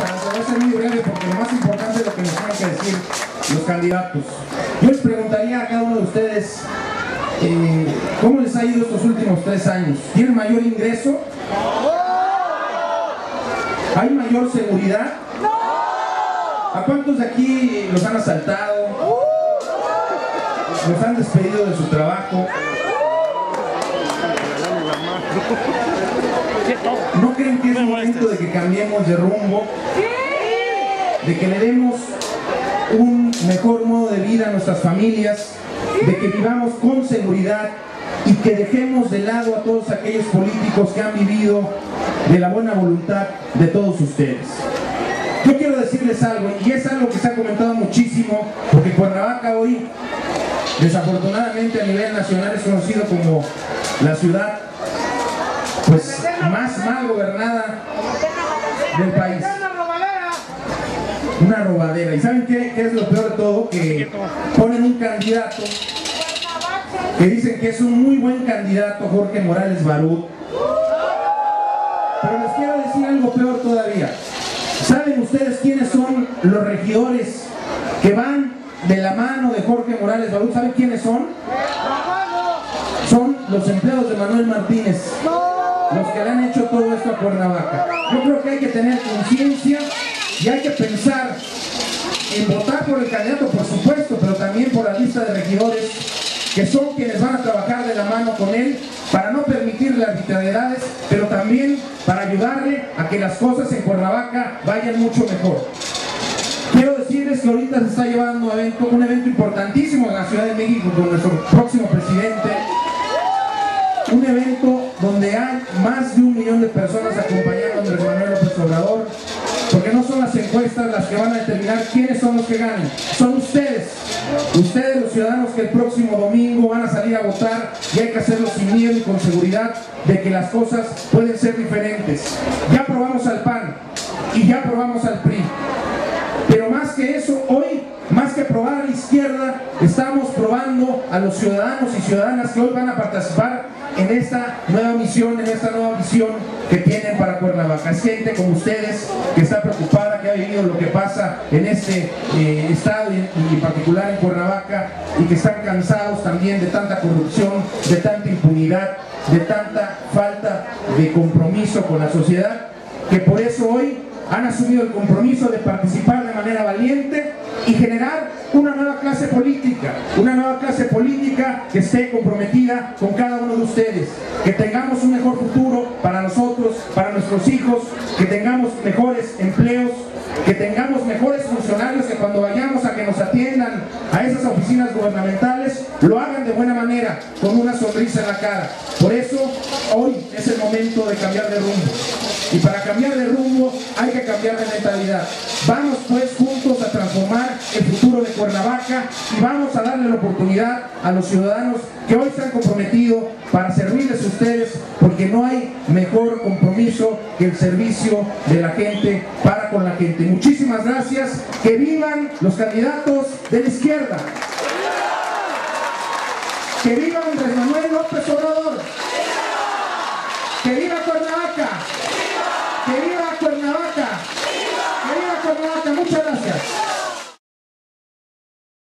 voy a ser muy breve porque lo más importante es lo que nos tienen que decir los candidatos. Yo les preguntaría a cada uno de ustedes, eh, ¿cómo les ha ido estos últimos tres años? ¿Tienen mayor ingreso? ¿Hay mayor seguridad? ¿A cuántos de aquí los han asaltado? ¿Los han despedido de su trabajo? ¿No creen que es momento de que cambiemos de rumbo? De que le demos un mejor modo de vida a nuestras familias, de que vivamos con seguridad y que dejemos de lado a todos aquellos políticos que han vivido de la buena voluntad de todos ustedes. Yo quiero decirles algo, y es algo que se ha comentado muchísimo, porque Cuernavaca hoy, desafortunadamente a nivel nacional, es conocido como la ciudad más mal gobernada del país. Una robadera. ¿Y saben qué, es lo peor de todo? Que ponen un candidato que dicen que es un muy buen candidato, Jorge Morales Barú. Pero les quiero decir algo peor todavía. ¿Saben ustedes quiénes son los regidores que van de la mano de Jorge Morales Barú? ¿Saben quiénes son? Son los empleados de Manuel Martínez los que le han hecho todo esto a Cuernavaca. Yo creo que hay que tener conciencia y hay que pensar en votar por el candidato, por supuesto, pero también por la lista de regidores que son quienes van a trabajar de la mano con él para no permitir las arbitrariedades, pero también para ayudarle a que las cosas en Cuernavaca vayan mucho mejor. Quiero decirles que ahorita se está llevando un evento, un evento importantísimo en la Ciudad de México con nuestro próximo presidente, un evento donde hay más de un millón de personas acompañando a Andrés Manuel López Obrador, porque no son las encuestas las que van a determinar quiénes son los que ganan, son ustedes, ustedes los ciudadanos que el próximo domingo van a salir a votar y hay que hacerlo sin miedo y con seguridad de que las cosas pueden ser diferentes. Ya probamos al PAN y ya probamos al PRI, pero más que eso, hoy más que probar a la izquierda, estamos probando a los ciudadanos y ciudadanas que hoy van a participar en esta nueva misión, en esta nueva visión que tienen para Cuernavaca. Es gente como ustedes que está preocupada, que ha vivido lo que pasa en este eh, estado y, en particular en Cuernavaca y que están cansados también de tanta corrupción, de tanta impunidad, de tanta falta de compromiso con la sociedad, que por eso hoy han asumido el compromiso de participar de manera valiente y generar una nueva clase política, una nueva clase política que esté comprometida con cada uno de ustedes, que tengamos un mejor futuro para nosotros, para nuestros hijos, que tengamos mejores empleos, que tengamos mejores funcionarios que cuando vayamos a que nos atiendan a esas oficinas gubernamentales, lo hagan de buena manera, con una sonrisa en la cara. Por eso, hoy es el momento de cambiar de rumbo. Y para cambiar de rumbo hay que cambiar de mentalidad. Vamos pues juntos a transformar el futuro de Cuernavaca y vamos a darle la oportunidad a los ciudadanos que hoy se han comprometido para servirles a ustedes porque no hay mejor compromiso que el servicio de la gente para con la gente. Muchísimas gracias. Que vivan los candidatos de la izquierda. Que vivan Andrés Manuel López Obrador. ¡Que viva Cuernavaca! ¡Que viva Cuernavaca! Muchas gracias.